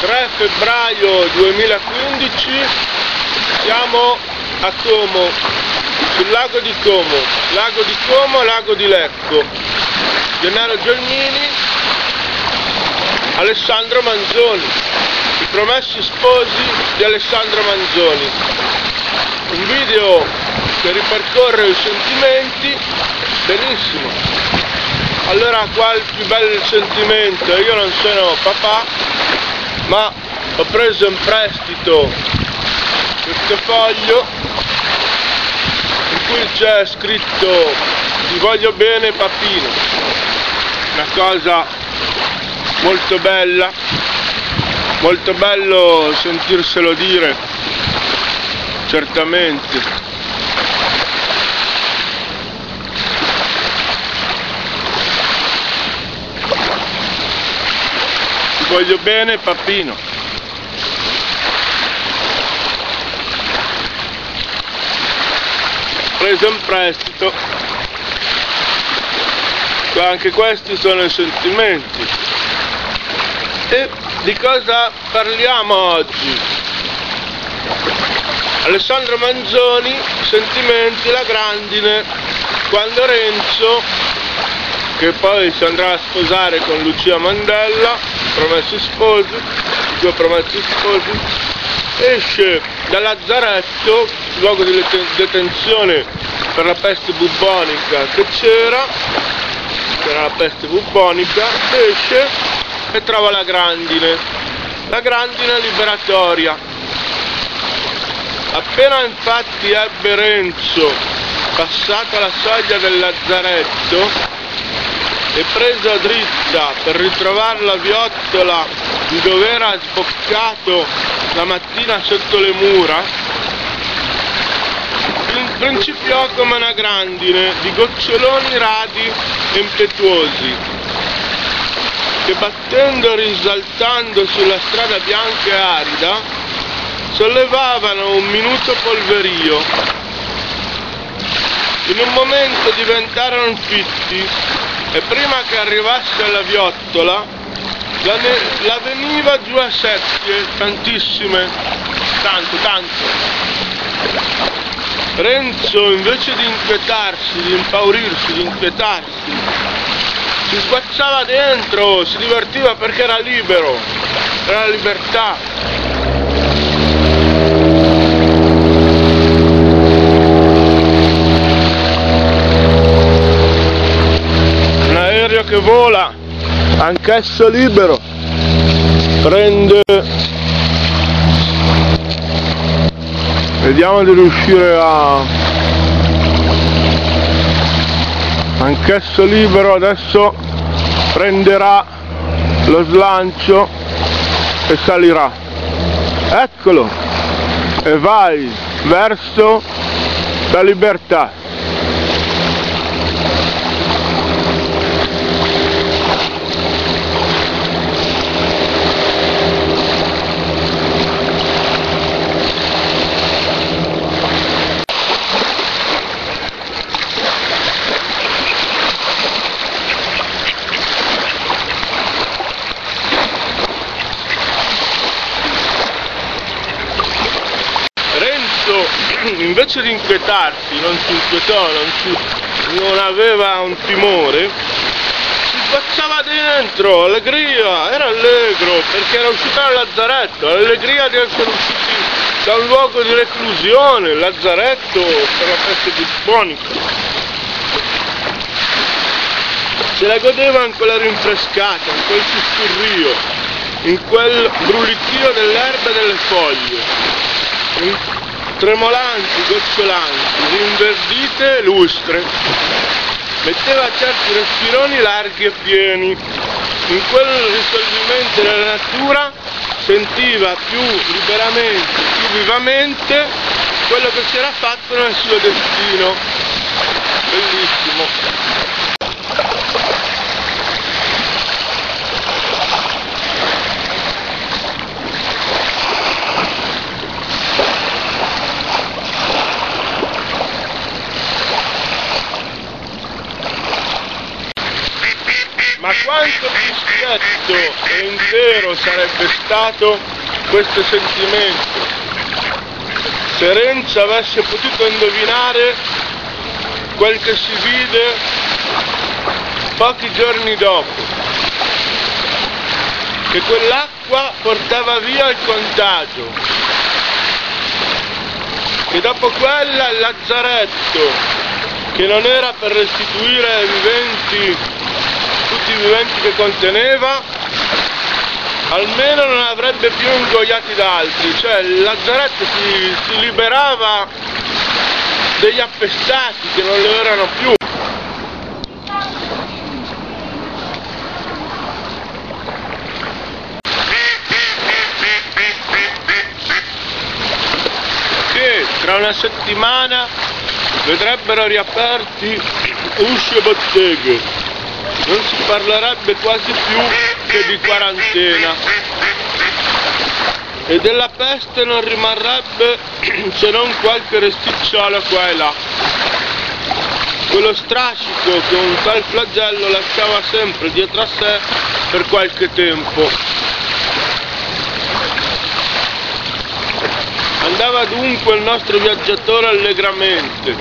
3 febbraio 2015 siamo a Como, sul lago di Como, lago di Como, lago di Lecco. Gennaro Giannini, Alessandro Manzoni, i promessi sposi di Alessandro Manzoni. Un video che ripercorre i sentimenti benissimo. Allora qua il più bello sentimento, io non sono papà, ma ho preso in prestito questo foglio in cui c'è scritto ti voglio bene papino una cosa molto bella molto bello sentirselo dire certamente voglio bene Pappino. Preso in prestito. Anche questi sono i sentimenti. E di cosa parliamo oggi? Alessandro Manzoni, sentimenti, la grandine, quando Renzo, che poi si andrà a sposare con Lucia Mandella, promessi sposi, i due promessi sposi, esce da Lazzaretto, luogo di detenzione per la peste bubbonica che c'era, c'era la peste bubbonica, esce e trova la grandine, la grandine liberatoria. Appena infatti ebbe Renzo passata la soglia del lazzaretto, e presa dritta per ritrovare la viottola di dove era sboccato la mattina sotto le mura, principiò come una grandine di goccioloni radi e impetuosi, che battendo e risaltando sulla strada bianca e arida, sollevavano un minuto polverio. In un momento diventarono fitti e prima che arrivasse alla viottola la, la veniva giù a secchie, tantissime, tanto, tanto. Renzo invece di inquietarsi, di impaurirsi, di inquietarsi, si sguacciava dentro, si divertiva perché era libero, era libertà. Che vola, anch'esso libero, prende... Vediamo di riuscire a... Anch'esso libero adesso prenderà lo slancio e salirà. Eccolo! E vai verso la libertà. Invece di inquietarsi, non si inquietò, non, si, non aveva un timore, si sbacciava dentro, allegria, era allegro perché era uscito dal lazzaretto, l'allegria di essere usciti da un luogo di reclusione, il lazzaretto per la peste bubbonica. Se la godeva in quella rinfrescata, in quel sussurrio, in quel brulichio dell'erba e delle foglie, tremolanti, gocciolanti, rinverdite, lustre. Metteva certi respironi larghi e pieni. In quel risolvimento della natura sentiva più liberamente, più vivamente quello che si era fatto nel suo destino. Bellissimo. Ma e intero sarebbe stato questo sentimento. Se Renzo avesse potuto indovinare quel che si vide pochi giorni dopo che quell'acqua portava via il contagio che dopo quella il lazzaretto che non era per restituire ai viventi tutti i viventi che conteneva almeno non avrebbe più ingoiati da altri cioè lazzaretto si, si liberava degli appestati che non lo erano più. Che tra una settimana vedrebbero riaperti usci e botteghe, non si parlerebbe quasi più che di quarantena e della peste non rimarrebbe se non qualche resticciolo qua e là. Quello strascico che un tal flagello lasciava sempre dietro a sé per qualche tempo. Andava dunque il nostro viaggiatore allegramente,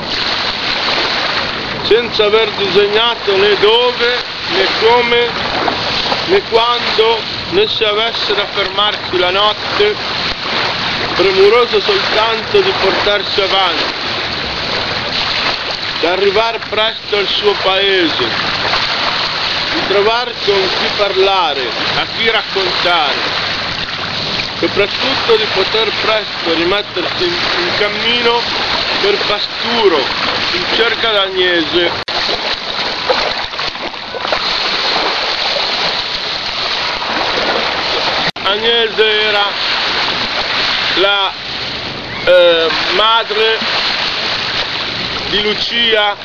senza aver disegnato né dove, né come, né quando, né se avesse da fermarsi la notte, premuroso soltanto di portarsi avanti, di arrivare presto al suo paese, di trovare con chi parlare, a chi raccontare soprattutto di poter presto rimettersi in, in cammino per Pasturo, in cerca d'Agnese. Agnese era la eh, madre di Lucia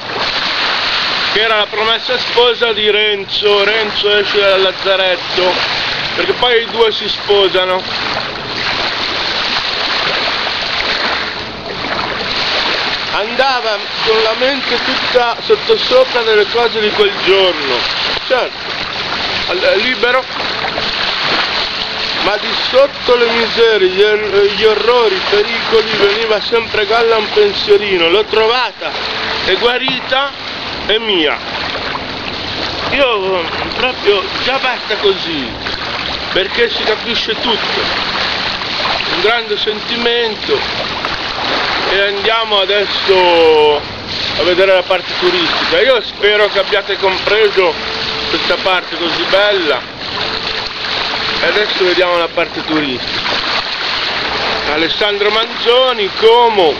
che era la promessa sposa di Renzo, Renzo esce dal lazzaretto perché poi i due si sposano. Andava con la mente tutta sottosopra delle cose di quel giorno, certo, libero, ma di sotto le miserie, gli, er gli orrori, i pericoli veniva sempre galla un pensierino, l'ho trovata, è guarita, è mia. Io proprio già basta così, perché si capisce tutto, un grande sentimento, e andiamo adesso a vedere la parte turistica. Io spero che abbiate compreso questa parte così bella e adesso vediamo la parte turistica. Alessandro Manzoni, Como,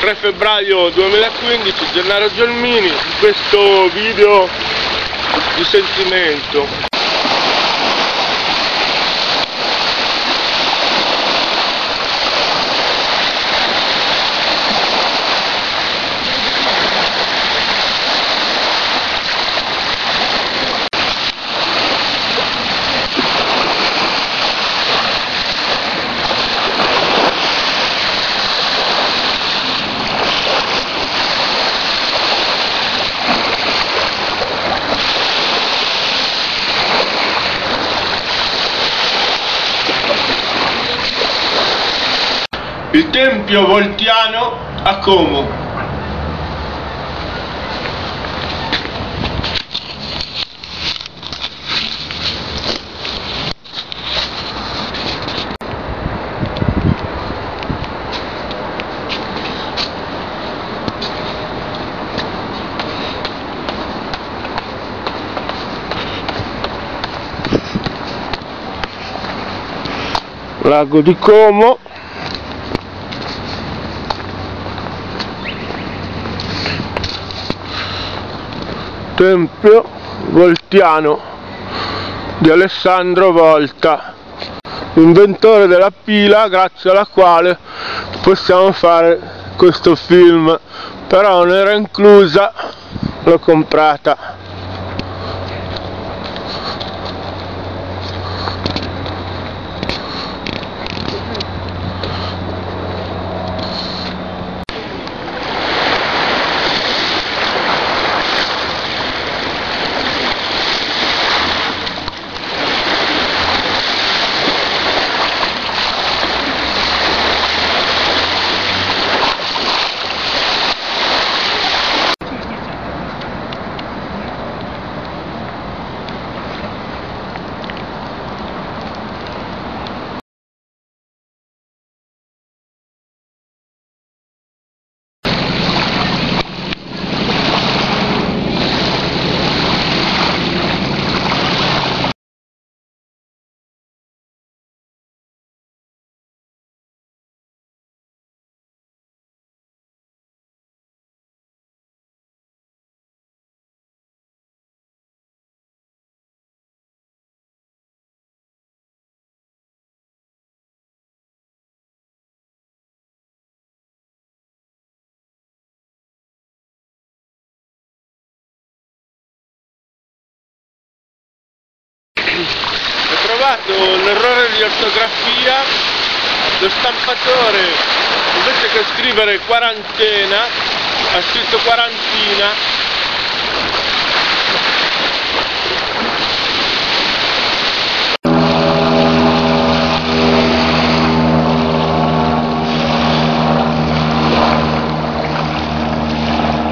3 febbraio 2015, Gennaro Gelmini, in questo video di sentimento. Il tempio voltiano a Como. Lago di Como Tempio Voltiano di Alessandro Volta, inventore della pila grazie alla quale possiamo fare questo film, però non era inclusa, l'ho comprata. Notato l'errore di ortografia, lo stampatore invece che scrivere quarantena ha scritto quarantina